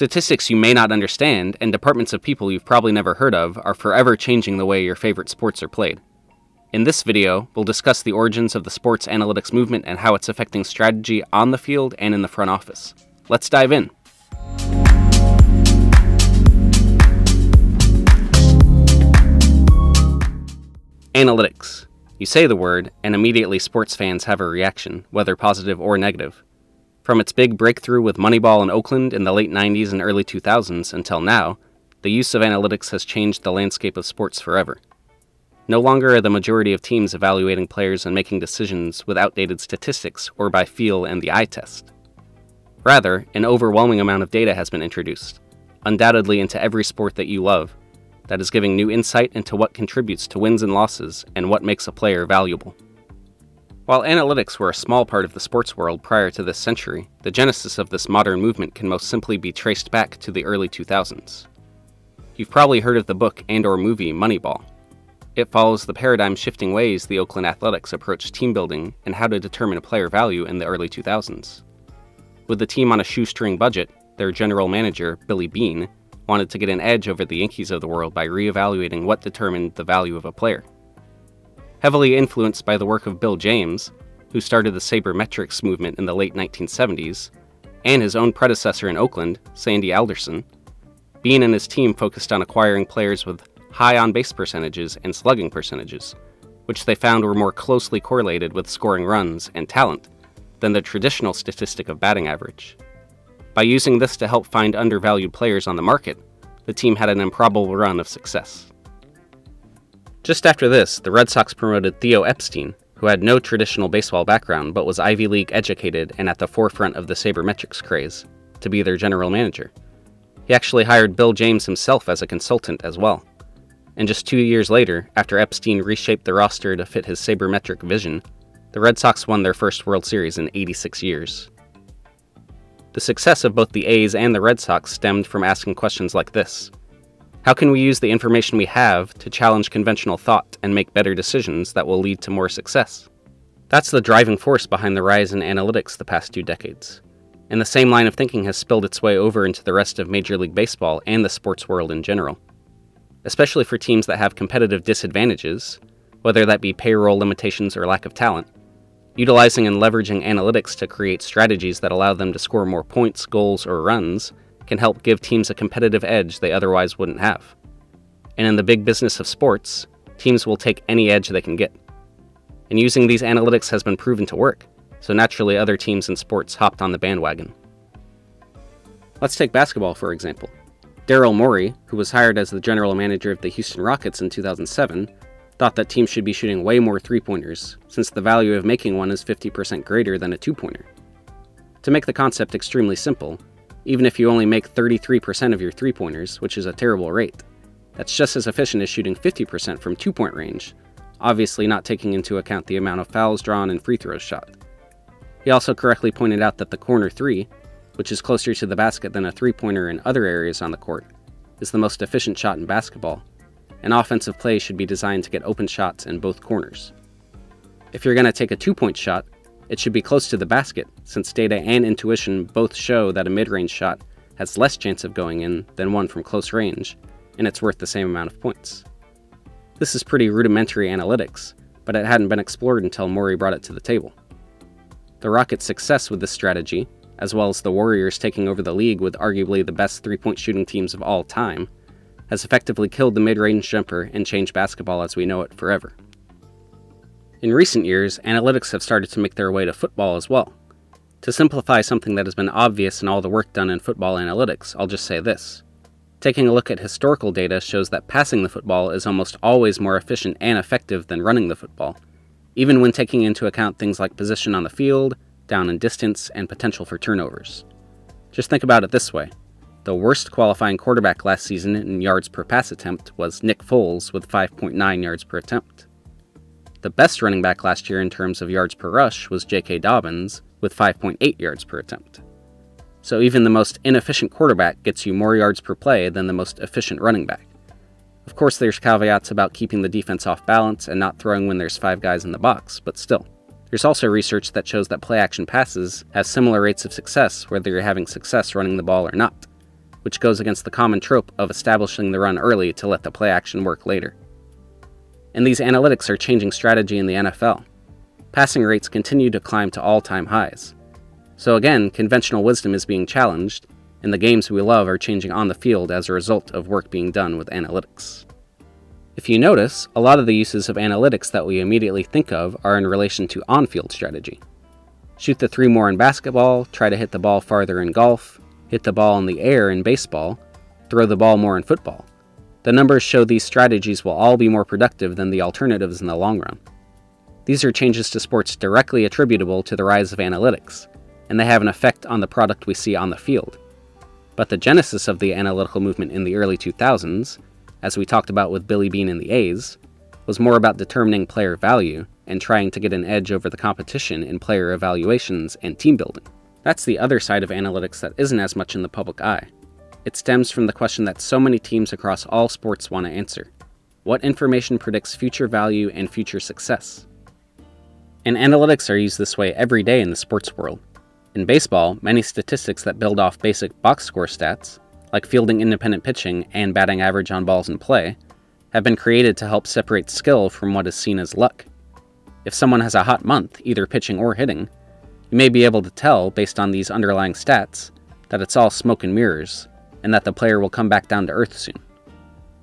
Statistics you may not understand and departments of people you've probably never heard of are forever changing the way your favorite sports are played. In this video, we'll discuss the origins of the sports analytics movement and how it's affecting strategy on the field and in the front office. Let's dive in. Analytics. You say the word, and immediately sports fans have a reaction, whether positive or negative. From its big breakthrough with Moneyball in Oakland in the late 90s and early 2000s until now, the use of analytics has changed the landscape of sports forever. No longer are the majority of teams evaluating players and making decisions with outdated statistics or by feel and the eye test. Rather, an overwhelming amount of data has been introduced, undoubtedly into every sport that you love, that is giving new insight into what contributes to wins and losses and what makes a player valuable. While analytics were a small part of the sports world prior to this century, the genesis of this modern movement can most simply be traced back to the early 2000s. You've probably heard of the book and or movie Moneyball. It follows the paradigm-shifting ways the Oakland Athletics approached team building and how to determine a player value in the early 2000s. With the team on a shoestring budget, their general manager, Billy Beane, wanted to get an edge over the Yankees of the world by re-evaluating what determined the value of a player. Heavily influenced by the work of Bill James, who started the sabermetrics movement in the late 1970s, and his own predecessor in Oakland, Sandy Alderson, Beane and his team focused on acquiring players with high on base percentages and slugging percentages, which they found were more closely correlated with scoring runs and talent than the traditional statistic of batting average. By using this to help find undervalued players on the market, the team had an improbable run of success. Just after this, the Red Sox promoted Theo Epstein, who had no traditional baseball background but was Ivy League educated and at the forefront of the sabermetrics craze, to be their general manager. He actually hired Bill James himself as a consultant as well. And just two years later, after Epstein reshaped the roster to fit his sabermetric vision, the Red Sox won their first World Series in 86 years. The success of both the A's and the Red Sox stemmed from asking questions like this How can we use the information we have to challenge conventional thought and make better decisions that will lead to more success? That's the driving force behind the rise in analytics the past two decades. And the same line of thinking has spilled its way over into the rest of Major League Baseball and the sports world in general. Especially for teams that have competitive disadvantages, whether that be payroll limitations or lack of talent, Utilizing and leveraging analytics to create strategies that allow them to score more points, goals, or runs can help give teams a competitive edge they otherwise wouldn't have. And in the big business of sports, teams will take any edge they can get. And using these analytics has been proven to work, so naturally other teams in sports hopped on the bandwagon. Let's take basketball for example. Daryl Morey, who was hired as the general manager of the Houston Rockets in 2007, thought that teams should be shooting way more three pointers, since the value of making one is 50% greater than a two pointer. To make the concept extremely simple, even if you only make 33% of your three pointers, which is a terrible rate, that's just as efficient as shooting 50% from two point range, obviously not taking into account the amount of fouls drawn and free throws shot. He also correctly pointed out that the corner three, which is closer to the basket than a three pointer in other areas on the court, is the most efficient shot in basketball an offensive play should be designed to get open shots in both corners. If you're going to take a two point shot, it should be close to the basket, since data and intuition both show that a mid range shot has less chance of going in than one from close range, and it's worth the same amount of points. This is pretty rudimentary analytics, but it hadn't been explored until Morey brought it to the table. The Rockets' success with this strategy, as well as the Warriors taking over the league with arguably the best three point shooting teams of all time, has effectively killed the mid range jumper and changed basketball as we know it forever. In recent years, analytics have started to make their way to football as well. To simplify something that has been obvious in all the work done in football analytics, I'll just say this. Taking a look at historical data shows that passing the football is almost always more efficient and effective than running the football, even when taking into account things like position on the field, down and distance, and potential for turnovers. Just think about it this way the worst qualifying quarterback last season in yards per pass attempt was Nick Foles with 5.9 yards per attempt. The best running back last year in terms of yards per rush was J.K. Dobbins with 5.8 yards per attempt. So even the most inefficient quarterback gets you more yards per play than the most efficient running back. Of course, there's caveats about keeping the defense off balance and not throwing when there's five guys in the box, but still. There's also research that shows that play action passes have similar rates of success whether you're having success running the ball or not which goes against the common trope of establishing the run early to let the play action work later. And these analytics are changing strategy in the NFL. Passing rates continue to climb to all time highs. So again, conventional wisdom is being challenged, and the games we love are changing on the field as a result of work being done with analytics. If you notice, a lot of the uses of analytics that we immediately think of are in relation to on field strategy. Shoot the three more in basketball, try to hit the ball farther in golf, hit the ball in the air in baseball, throw the ball more in football. The numbers show these strategies will all be more productive than the alternatives in the long run. These are changes to sports directly attributable to the rise of analytics, and they have an effect on the product we see on the field. But the genesis of the analytical movement in the early 2000s, as we talked about with Billy Beane and the A's, was more about determining player value and trying to get an edge over the competition in player evaluations and team building. That's the other side of analytics that isn't as much in the public eye. It stems from the question that so many teams across all sports want to answer What information predicts future value and future success? And analytics are used this way every day in the sports world. In baseball, many statistics that build off basic box score stats, like fielding independent pitching and batting average on balls in play, have been created to help separate skill from what is seen as luck. If someone has a hot month, either pitching or hitting, you may be able to tell, based on these underlying stats, that it's all smoke and mirrors, and that the player will come back down to earth soon.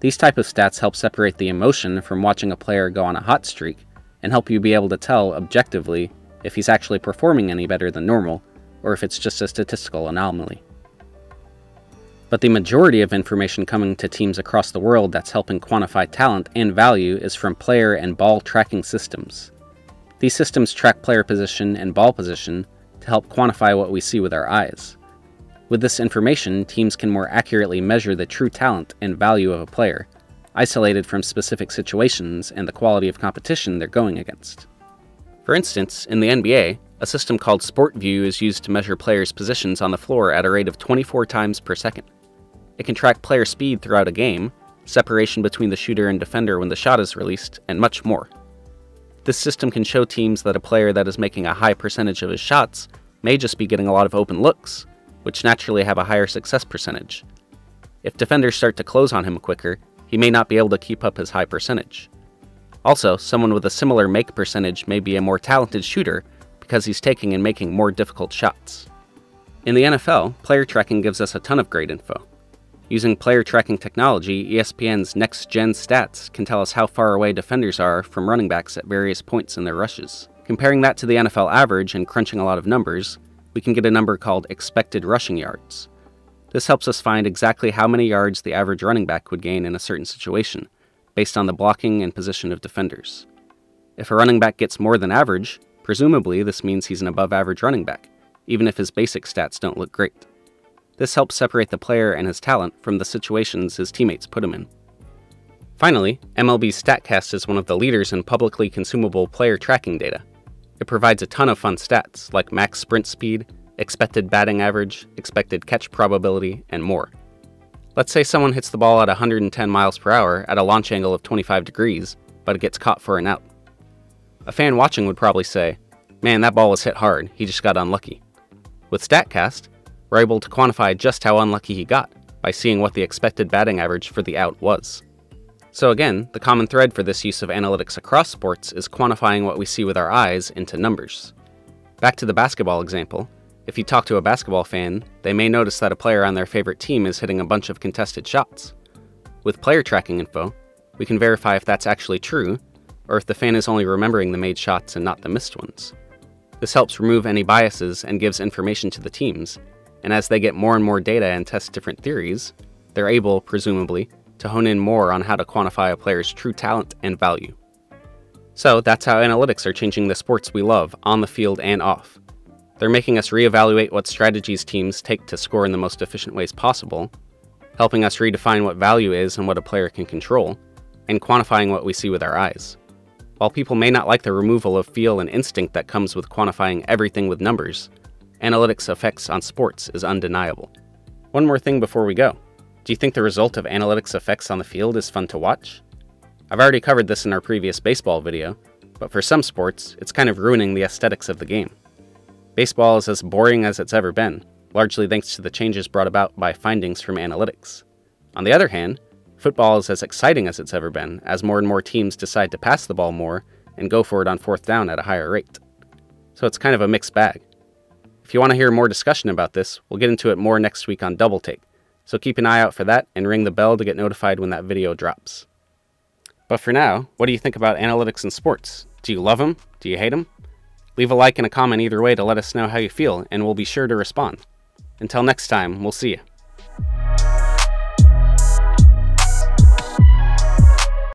These type of stats help separate the emotion from watching a player go on a hot streak and help you be able to tell objectively if he's actually performing any better than normal or if it's just a statistical anomaly. But the majority of information coming to teams across the world that's helping quantify talent and value is from player and ball tracking systems. These systems track player position and ball position to help quantify what we see with our eyes. With this information, teams can more accurately measure the true talent and value of a player, isolated from specific situations and the quality of competition they're going against. For instance, in the NBA, a system called SportVU is used to measure players' positions on the floor at a rate of 24 times per second. It can track player speed throughout a game, separation between the shooter and defender when the shot is released, and much more. This system can show teams that a player that is making a high percentage of his shots may just be getting a lot of open looks, which naturally have a higher success percentage. If defenders start to close on him quicker, he may not be able to keep up his high percentage. Also, someone with a similar make percentage may be a more talented shooter because he's taking and making more difficult shots. In the NFL, player tracking gives us a ton of great info. Using player tracking technology, ESPN's Next Gen Stats can tell us how far away defenders are from running backs at various points in their rushes. Comparing that to the NFL average and crunching a lot of numbers, we can get a number called expected rushing yards. This helps us find exactly how many yards the average running back would gain in a certain situation, based on the blocking and position of defenders. If a running back gets more than average, presumably this means he's an above average running back, even if his basic stats don't look great. This helps separate the player and his talent from the situations his teammates put him in. Finally, MLB's StatCast is one of the leaders in publicly consumable player tracking data. It provides a ton of fun stats like max sprint speed, expected batting average, expected catch probability, and more. Let's say someone hits the ball at 110 miles per hour at a launch angle of 25 degrees, but it gets caught for an out. A fan watching would probably say, Man, that ball was hit hard, he just got unlucky. With StatCast, we're able to quantify just how unlucky he got by seeing what the expected batting average for the out was. So, again, the common thread for this use of analytics across sports is quantifying what we see with our eyes into numbers. Back to the basketball example, if you talk to a basketball fan, they may notice that a player on their favorite team is hitting a bunch of contested shots. With player tracking info, we can verify if that's actually true, or if the fan is only remembering the made shots and not the missed ones. This helps remove any biases and gives information to the teams, and as they get more and more data and test different theories, they're able, presumably, to hone in more on how to quantify a player's true talent and value. So that's how analytics are changing the sports we love, on the field and off. They're making us reevaluate what strategies teams take to score in the most efficient ways possible, helping us redefine what value is and what a player can control, and quantifying what we see with our eyes. While people may not like the removal of feel and instinct that comes with quantifying everything with numbers, analytics' effects on sports is undeniable. One more thing before we go. Do you think the result of analytics' effects on the field is fun to watch? I've already covered this in our previous baseball video, but for some sports, it's kind of ruining the aesthetics of the game. Baseball is as boring as it's ever been, largely thanks to the changes brought about by findings from analytics. On the other hand, football is as exciting as it's ever been, as more and more teams decide to pass the ball more and go for it on fourth down at a higher rate. So it's kind of a mixed bag. If you want to hear more discussion about this, we'll get into it more next week on Double Take, so keep an eye out for that and ring the bell to get notified when that video drops. But for now, what do you think about analytics in sports? Do you love them? Do you hate them? Leave a like and a comment either way to let us know how you feel, and we'll be sure to respond. Until next time, we'll see you.